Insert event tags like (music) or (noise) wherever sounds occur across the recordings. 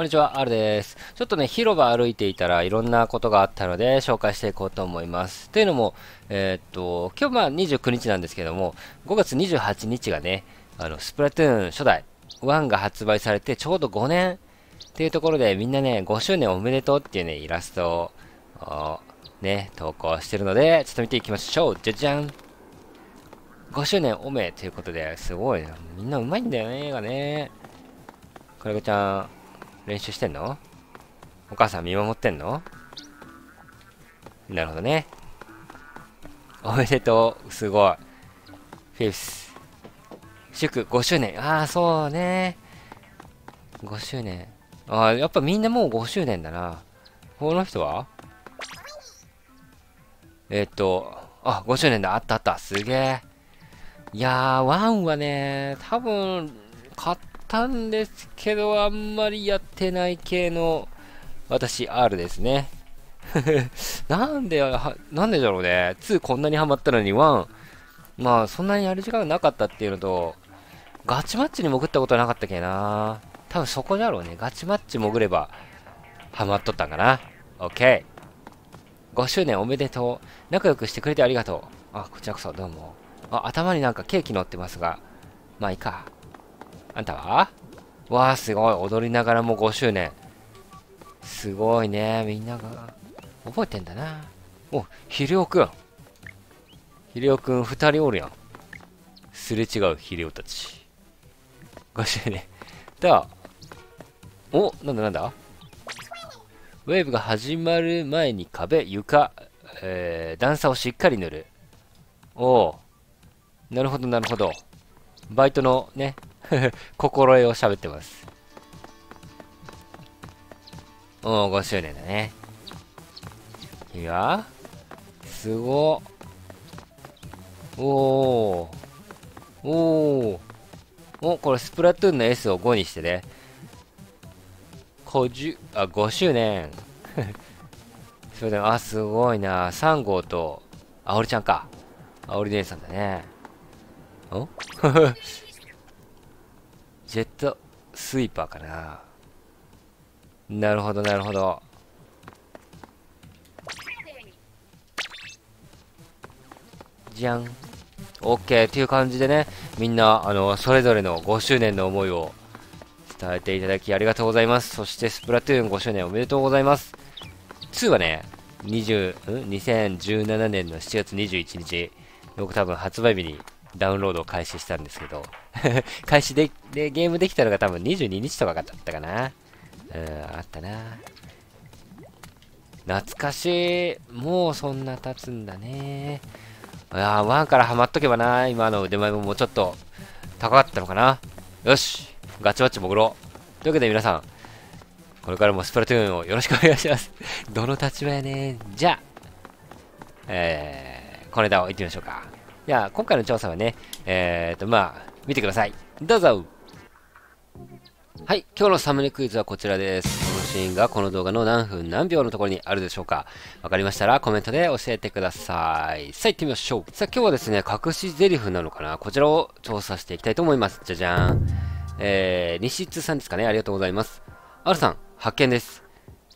こんにちは、R です。ちょっとね、広場歩いていたらいろんなことがあったので紹介していこうと思います。というのも、えー、っと、今日まあ29日なんですけども、5月28日がね、あの、スプラトゥーン初代1が発売されてちょうど5年っていうところでみんなね、5周年おめでとうっていうね、イラストをね、投稿してるので、ちょっと見ていきましょう。じゃじゃん。5周年おめということで、すごいな。みんなうまいんだよね、映画ね。これこちゃん、練習してんの？お母さん見守ってんの？なるほどね。おめでとう。すごい。フィフス。祝5周年。ああ、そうね。5周年。ああ、やっぱみんなもう5周年だな。この人は？えー、っと、あ、5周年だ。あったあった。すげえ。いやー、1はね、多分、買ったんですけど、あんまりやてない系の、私、R ですね。(laughs) なんで、なんでだろうね。2こんなにハマったのに1、まあ、そんなにやる時間がなかったっていうのと、ガチマッチに潜ったことはなかったっけな。多分そこだろうね。ガチマッチ潜れば、ハマっとったんかな。OK。5周年おめでとう。仲良くしてくれてありがとう。あ、こちらこそどうも。あ、頭になんかケーキ乗ってますが。まあいいか。あんたは？わあ、すごい。踊りながらも5周年。すごいね。みんなが、覚えてんだな。お、ひりおくん。ひりおくん2人おるやん。すれ違うひりおたち。5周年。だ。お、なんだなんだ？ウェーブが始まる前に壁、床、えー、段差をしっかり塗る。おお。なるほど、なるほど。バイトのね、(laughs) 心得を喋ってます。おお、5周年だね。いやすごおおおおおこれスプラトゥーンの S を5にしてね。50あ、5周年。(laughs) それで、あ、すごいな。3号と、あおりちゃんか。あおり姉さんだね。お？(laughs) ジェットスイーパーかな。なるほどなるほど。じゃん。OK っていう感じでねみんなあのそれぞれの5周年の思いを伝えていただきありがとうございます。そしてスプラトゥーン5周年おめでとうございます。2はね20ん？2017年の7月21日。僕多分発売日にダウンロードを開始したんですけど。(laughs) 開始ででゲームできたのが多分22日とかだったかな。うん、あったな。懐かしい。もうそんな経つんだね。いやー、1からハマっとけばな。今の腕前ももうちょっと高かったのかな。よし。ガチバッチ潜ろう。というわけで皆さん、これからもスプラトゥーンをよろしくお願いします。(laughs) どの立場やねじゃあ、えー、この枝を行ってみましょうか。じゃあ、今回の調査はね、えーと、まあ、見てください。どうぞはい、今日のサムネクイズはこちらです。このシーンがこの動画の何分何秒のところにあるでしょうかわかりましたらコメントで教えてください。さあ行ってみましょう。さあ今日はですね、隠し台詞なのかなこちらを調査していきたいと思います。じゃじゃーん。えー、西津さんですかねありがとうございます。R さん、発見です。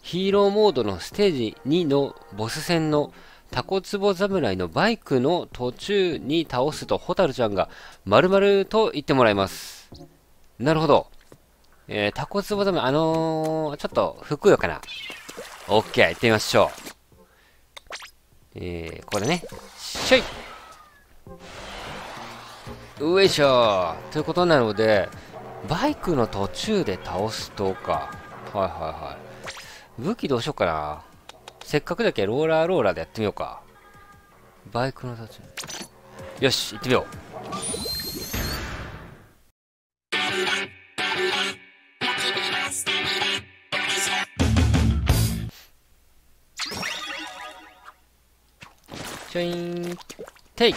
ヒーローモードのステージ2のボス戦のタコツボ侍のバイクの途中に倒すと、ホタルちゃんが丸々と言ってもらいます。なるほど。えー、タコツボ侍、あのー、ちょっと、ふくよかな。オッケー、行ってみましょう。えー、これね。しょいういしょということなので、バイクの途中で倒すとか。はいはいはい。武器どうしようかな。せっかくだけローラーローラーでやってみようか。バイクの立ち。よし、行ってみよう。ちょいん、てい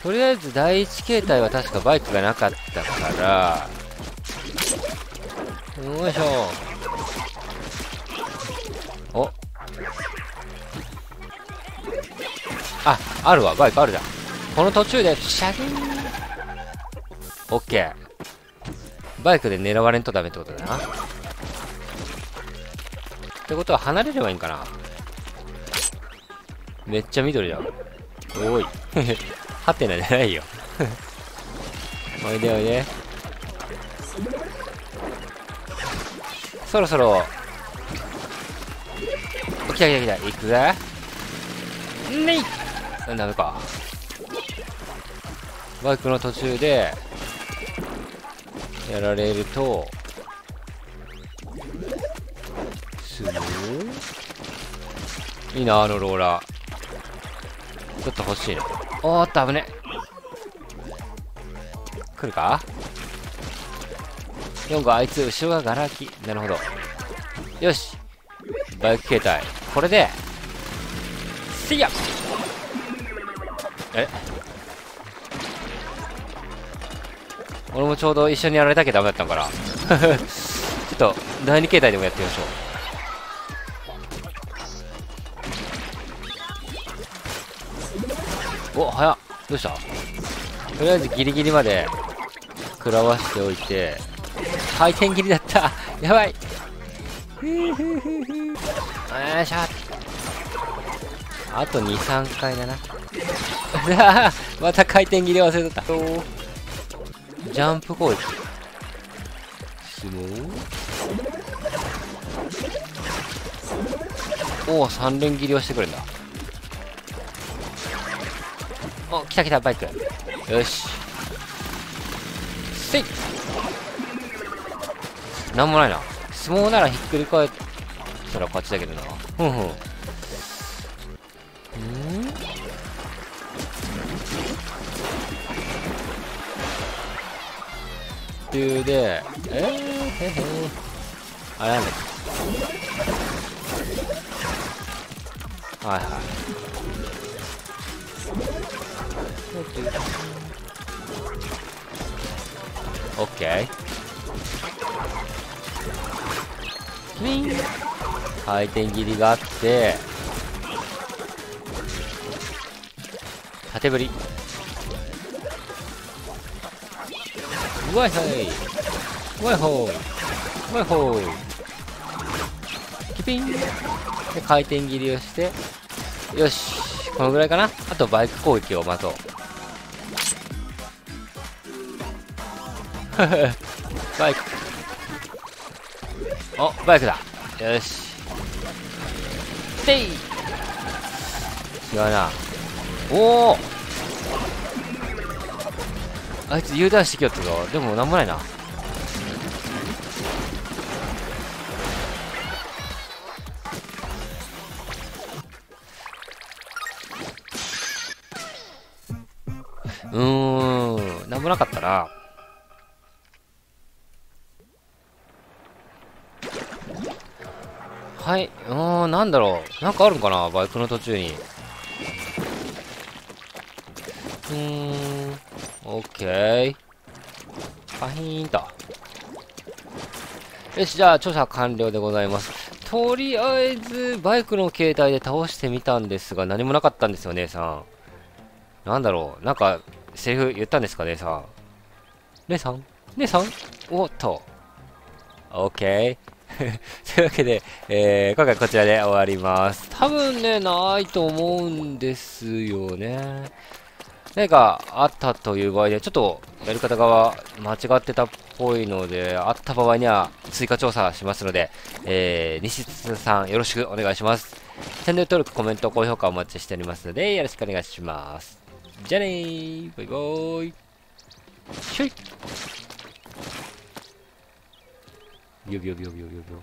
とりあえず第一形態は確かバイクがなかったからよいしょおああるわバイクあるじゃんこの途中でシャギンオッケー。バイクで狙われんとダメってことだな。ってことは離れればいいんかなめっちゃ緑だ。おい。はてなじゃないよ。(laughs) おいでおいで。そろそろ。来た来た来た。行くぜ。ねいダメか。バイクの途中で、やられると、すいいな、あのローラー。ちょっと欲しいな。おーっと、危ね。来るか？?4 があいつ、後ろがガラ空き。なるほど。よし。バイク携帯。これで、せいやえ？俺もちょうど一緒にやられたけどダメだったかな (laughs) ちょっと第二形態でもやってみましょうお早っどうした？とりあえずギリギリまで食らわしておいて回転切りだった。(laughs) やばい。ふふふふよいしょ。あと23回だな。(laughs) また回転切り忘れてた。ジャンプ攻撃。スロー。おお3連切りをしてくるんだ。お来た来たバイク。よし。せいなんもないな。相撲ならひっくり返ったら勝ちだけどな。ふんふん。中で、えー、へへ。あれなんだっけ？はいはい。オッケー。キリン回転切りがあって、縦振り。わいはい。わいほい。わいほい。キピン。で回転切りをして。よし。このぐらいかな。あとバイク攻撃を待とう。バイクおバイクだ。よし。てい。違うな。おおあいつ U ターンしてきよったぞ。でもなんもないなはい、うーん、なんだろう。なんかあるんかなバイクの途中に。うーん。オッケー。パヒーンと。よし、じゃあ、調査完了でございます。とりあえず、バイクの携帯で倒してみたんですが、何もなかったんですよ、姉さん。なんだろう。なんか、セリフ言ったんですか、姉さん。姉さん姉さんおっと。オッケー。(laughs) というわけで、えー、今回こちらで終わります。多分ね、ないと思うんですよね。何かあったという場合で、ちょっとやり方が間違ってたっぽいので、あった場合には追加調査しますので、えー、西津さんよろしくお願いします。チャンネル登録、コメント、高評価お待ちしておりますので、よろしくお願いします。じゃあねーバイバーイひょい Yıl yıl yıl yıl yıl yıl.